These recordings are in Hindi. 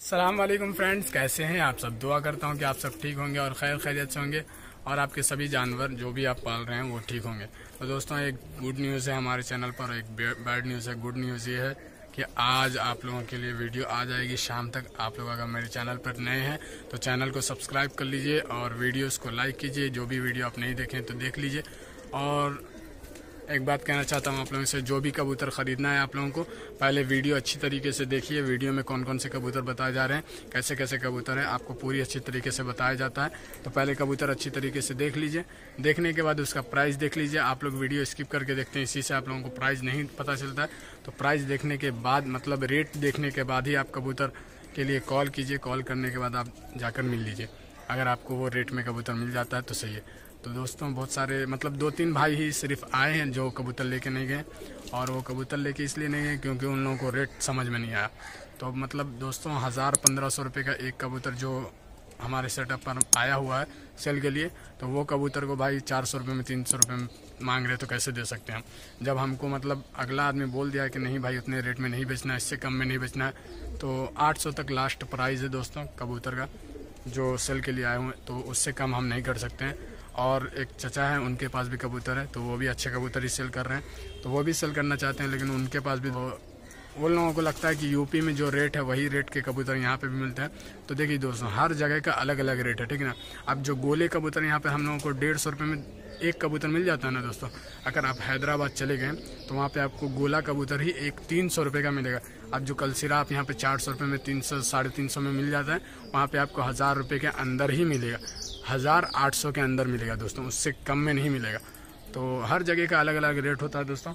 वालेकुम फ्रेंड्स कैसे हैं आप सब? दुआ करता हूँ कि आप सब ठीक होंगे और खैर खैरियत से होंगे और आपके सभी जानवर जो भी आप पाल रहे हैं वो ठीक होंगे। तो दोस्तों, एक गुड न्यूज़ है हमारे चैनल पर एक बैड न्यूज़ है। गुड न्यूज़ ये है कि आज आप लोगों के लिए वीडियो आ जाएगी शाम तक। आप लोग अगर मेरे चैनल पर नए हैं तो चैनल को सब्सक्राइब कर लीजिए और वीडियोस को लाइक कीजिए। जो भी वीडियो आप नहीं देखें तो देख लीजिए। और एक बात कहना चाहता हूँ आप लोगों से, जो भी कबूतर ख़रीदना है आप लोगों को, पहले वीडियो अच्छी तरीके से देखिए, वीडियो में कौन कौन से कबूतर बताए जा रहे हैं कैसे कैसे कबूतर हैं, आपको पूरी अच्छी तरीके से बताया जाता है तो पहले कबूतर अच्छी तरीके से देख लीजिए, देखने के बाद उसका प्राइस देख लीजिए, आप लोग वीडियो स्किप करके देखते हैं, इसी से आप लोगों को प्राइस नहीं पता चलता है तो प्राइस देखने के बाद मतलब रेट देखने के बाद ही आप कबूतर के लिए कॉल कीजिए कॉल करने के बाद आप जाकर मिल लीजिए, अगर आपको वो रेट में कबूतर मिल जाता है तो सही है। तो दोस्तों, बहुत सारे मतलब दो तीन भाई ही सिर्फ़ आए हैं जो कबूतर लेके नहीं गए और वो कबूतर लेके इसलिए नहीं गए क्योंकि उन लोगों को रेट समझ में नहीं आया। तो मतलब दोस्तों, हज़ार पंद्रह सौ रुपये का एक कबूतर जो हमारे सेटअप पर आया हुआ है सेल के लिए तो वो कबूतर को भाई चार सौ रुपये में, तीन सौ रुपये में मांग रहे तो कैसे दे सकते हैं हम? जब हमको मतलब अगला आदमी बोल दिया कि नहीं भाई, उतने रेट में नहीं बेचना है, इससे कम में नहीं बेचना है तो आठ सौ तक लास्ट प्राइस है दोस्तों कबूतर का, जो सेल के लिए आए हुए तो उससे कम हम नहीं कर सकते हैं। और एक चचा है, उनके पास भी कबूतर है तो वो भी अच्छे कबूतर ही सेल कर रहे हैं। तो वो भी सेल करना चाहते हैं, लेकिन उनके पास भी उन लोगों को लगता है कि यूपी में जो रेट है, वही रेट के कबूतर यहाँ पे भी मिलते हैं। तो देखिए दोस्तों, हर जगह का अलग अलग रेट है, ठीक है ना? अब जो गोले कबूतर यहाँ पे हम लोगों को डेढ़ सौ रुपये में एक कबूतर मिल जाता है ना दोस्तों? अगर आप हैदराबाद चले गए तो वहाँ पे आपको गोला कबूतर ही एक तीन सौ रुपये का मिलेगा। अब जो कल सिरा आप यहाँ पे चार सौ रुपये में, तीन सौ, साढ़े तीन सौ में मिल जाता है, वहाँ पे आपको हज़ार रुपये के अंदर ही मिलेगा। हज़ार आठ सौ के अंदर मिलेगा दोस्तों, उससे कम में नहीं मिलेगा। तो हर जगह का अलग अलग रेट होता है दोस्तों।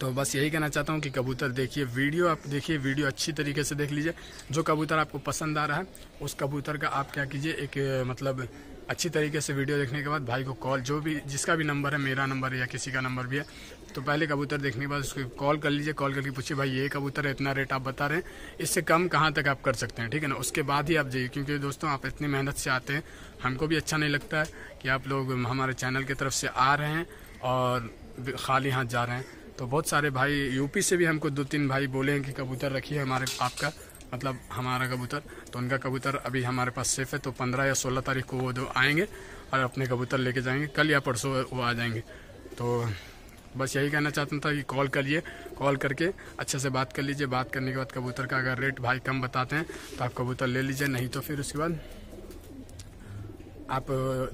तो बस यही कहना चाहता हूँ कि कबूतर देखिए वीडियो, आप देखिए वीडियो अच्छी तरीके से देख लीजिए। जो कबूतर आपको पसंद आ रहा है, उस कबूतर का आप क्या कीजिए, एक मतलब अच्छी तरीके से वीडियो देखने के बाद भाई को कॉल जो भी, जिसका भी नंबर है, मेरा नंबर है या किसी का नंबर भी है तो पहले कबूतर देखने के बाद उसको कॉल कर लीजिए। कॉल करके पूछिए, भाई, ये कबूतर है, इतना रेट आप बता रहे हैं। इससे कम कहाँ तक आप कर सकते हैं? ठीक है ना? उसके बाद ही आप जाइए, क्योंकि दोस्तों, आप इतनी मेहनत से आते हैं, हमको भी अच्छा नहीं लगता है कि आप लोग हमारे चैनल की तरफ़ से आ रहे हैं और खाली हाथ जा रहे हैं। तो बहुत सारे भाई यूपी से भी हमको दो तीन भाई बोले हैं कि कबूतर रखिए हमारे आपका। मतलब हमारा कबूतर तो उनका कबूतर अभी हमारे पास सेफ़ है तो पंद्रह या सोलह तारीख को वो दो आएँगे और अपने कबूतर लेके जाएँगे। कल या परसों वो आ जाएँगे। तो बस यही कहना चाहता था कि कॉल करिए कॉल करके अच्छे से बात कर लीजिए। बात करने के बाद कबूतर का अगर रेट भाई कम बताते हैं तो आप कबूतर ले लीजिए, नहीं तो फिर उसके बाद आप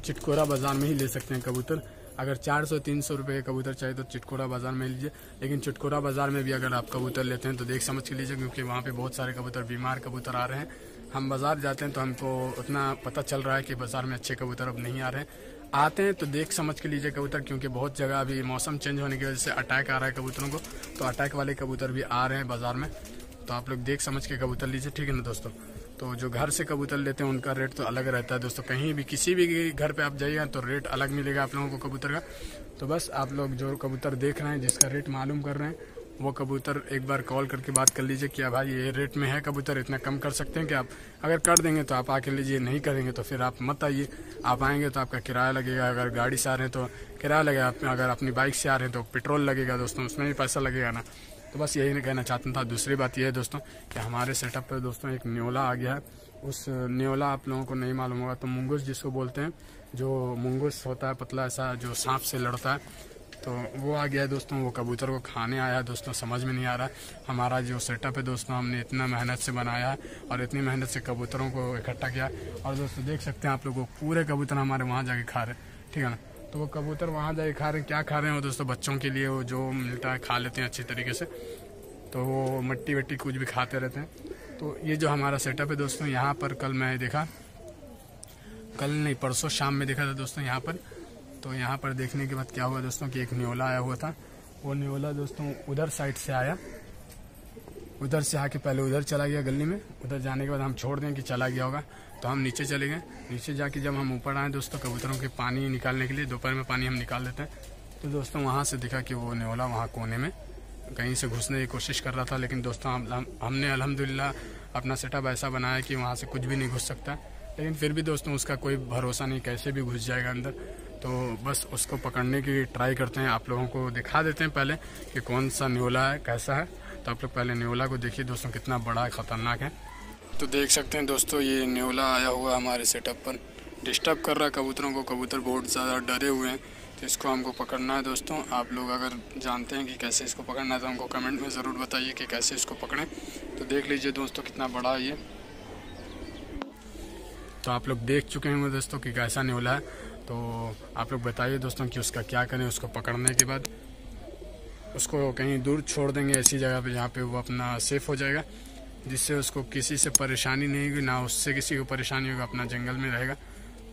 चिटकोरा बाज़ार में ही ले सकते हैं कबूतर। अगर चार सौ, तीन सौ रुपये का कबूतर चाहिए तो चिटकोरा बाज़ार में लीजिए। लेकिन चिटकोरा बाज़ार में भी अगर आप कबूतर लेते हैं तो देख समझ के लीजिए, क्योंकि वहाँ पे बहुत सारे कबूतर, बीमार कबूतर आ रहे हैं। हम बाज़ार जाते हैं तो हमको उतना पता चल रहा है कि बाज़ार में अच्छे कबूतर अब नहीं आ रहे हैं। आते हैं तो देख समझ के लीजिए कबूतर, क्योंकि बहुत जगह अभी मौसम चेंज होने की वजह से अटैक आ रहा है कबूतरों को। तो अटैक वाले कबूतर भी आ रहे हैं बाज़ार में। तो आप लोग देख समझ के कबूतर लीजिए, ठीक है ना दोस्तों? तो जो घर से कबूतर लेते हैं, उनका रेट तो अलग रहता है दोस्तों। कहीं भी, किसी भी घर पे आप जाइएगा तो रेट अलग मिलेगा आप लोगों को कबूतर का। तो बस आप लोग जो कबूतर देख रहे हैं, जिसका रेट मालूम कर रहे हैं, वो कबूतर एक बार कॉल करके बात कर लीजिए कि भाई, ये रेट में है कबूतर, इतना कम कर सकते हैं कि आप? अगर कर देंगे तो आप आके लीजिए, नहीं करेंगे तो फिर आप मत आइए। आप आएँगे तो आपका किराया लगेगा, अगर गाड़ी से आ रहे हैं तो किराया लगेगा अगर अपनी बाइक से आ रहे हैं तो पेट्रोल लगेगा दोस्तों, उसमें भी पैसा लगेगा ना। तो बस यही कहना चाहता था दूसरी बात यह है दोस्तों कि हमारे सेटअप पर दोस्तों एक न्योला आ गया है। उस न्योला आप लोगों को नहीं मालूम होगा तो मुंगुस जिसको बोलते हैं, जो मुंगुस होता है, पतला ऐसा, जो सांप से लड़ता है तो वो आ गया है दोस्तों, वो कबूतर को खाने आया है दोस्तों, समझ में नहीं आ रहा हमारा जो सेटअप है दोस्तों, हमने इतना मेहनत से बनाया है और इतनी मेहनत से कबूतरों को इकट्ठा किया और दोस्तों, देख सकते हैं आप लोग पूरे कबूतर हमारे वहाँ जाके खा रहे ठीक है ना? तो वो कबूतर वहाँ जाके खा रहे हैं। क्या खा रहे हैं वो दोस्तों? बच्चों के लिए वो जो मिलता है, खा लेते हैं अच्छी तरीके से। तो वो मट्टी वट्टी कुछ भी खाते रहते हैं। तो ये जो हमारा सेटअप है दोस्तों, यहाँ पर कल मैं देखा। कल नहीं, परसों शाम में देखा था दोस्तों यहाँ पर। तो यहाँ पर देखने के बाद क्या हुआ दोस्तों कि एक न्योला आया हुआ था। वो न्योला दोस्तों उधर साइड से आया। उधर से आके पहले उधर चला गया गली में। उधर जाने के बाद हम छोड़ दें कि चला गया होगा। तो हम नीचे चले गए। नीचे जाके जब हम ऊपर आए दोस्तों कबूतरों के पानी निकालने के लिए दोपहर में पानी हम निकाल देते हैं। तो दोस्तों वहाँ से दिखा कि वो न्योला वहाँ कोने में कहीं से घुसने की कोशिश कर रहा था लेकिन दोस्तों हम, हमने अलहमदिल्ला अपना सेटअप ऐसा बनाया कि वहाँ से कुछ भी नहीं घुस सकता। लेकिन फिर भी दोस्तों उसका कोई भरोसा नहीं कैसे भी घुस जाएगा अंदर। तो बस उसको पकड़ने की ट्राई करते हैं। आप लोगों को दिखा देते हैं पहले कि कौन सा न्योला है कैसा है। आप लोग पहले न्योला को देखिए दोस्तों, कितना बड़ा है ख़तरनाक है। तो देख सकते हैं दोस्तों, ये न्योला आया हुआ हमारे सेटअप पर। डिस्टर्ब कर रहा है कबूतरों को। कबूतर बहुत ज़्यादा डरे हुए हैं तो इसको हमको पकड़ना है दोस्तों। आप लोग अगर जानते हैं कि कैसे इसको पकड़ना है तो हमको कमेंट में ज़रूर बताइए कि कैसे इसको पकड़ें। तो देख लीजिए दोस्तों, कितना बड़ा है ये। तो आप लोग देख चुके हैं दोस्तों कि कैसा न्योला है। तो आप लोग बताइए दोस्तों कि उसका क्या करें, उसको पकड़ने के बाद। उसको कहीं दूर छोड़ देंगे, ऐसी जगह पे जहाँ पे वो अपना सेफ़ हो जाएगा, जिससे उसको किसी से परेशानी नहीं होगी, ना उससे किसी को परेशानी होगा, अपना जंगल में रहेगा।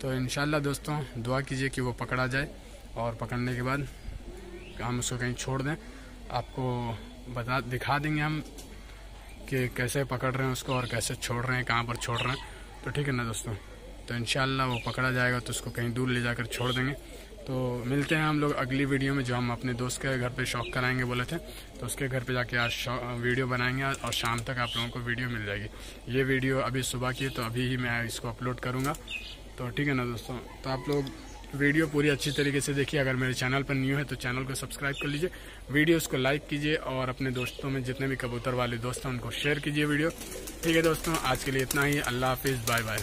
तो इन दोस्तों, दुआ कीजिए कि वो पकड़ा जाए और पकड़ने के बाद हम उसको कहीं छोड़ दें। आपको बता, दिखा देंगे हम कि कैसे पकड़ रहे हैं उसको और कैसे छोड़ रहे हैं, कहाँ पर छोड़ रहे हैं। तो ठीक है ना दोस्तों? तो इन वो पकड़ा जाएगा तो उसको कहीं दूर ले जाकर छोड़ देंगे। तो मिलते हैं हम लोग अगली वीडियो में जो हम अपने दोस्त के घर पे शौक कराएँगे, बोले थे। तो उसके घर पे जाके आज वीडियो बनाएँगे और शाम तक आप लोगों को वीडियो मिल जाएगी। ये वीडियो अभी सुबह की है तो अभी ही मैं इसको अपलोड करूँगा। तो ठीक है ना दोस्तों? तो आप लोग वीडियो पूरी अच्छी तरीके से देखिए। अगर मेरे चैनल पर न्यू है तो चैनल को सब्सक्राइब कर लीजिए। वीडियोस को लाइक कीजिए और अपने दोस्तों में जितने भी कबूतर वाले दोस्त हैं, उनको शेयर कीजिए वीडियो ठीक है दोस्तों? आज के लिए इतना ही। अल्लाह हाफिज़। Bye bye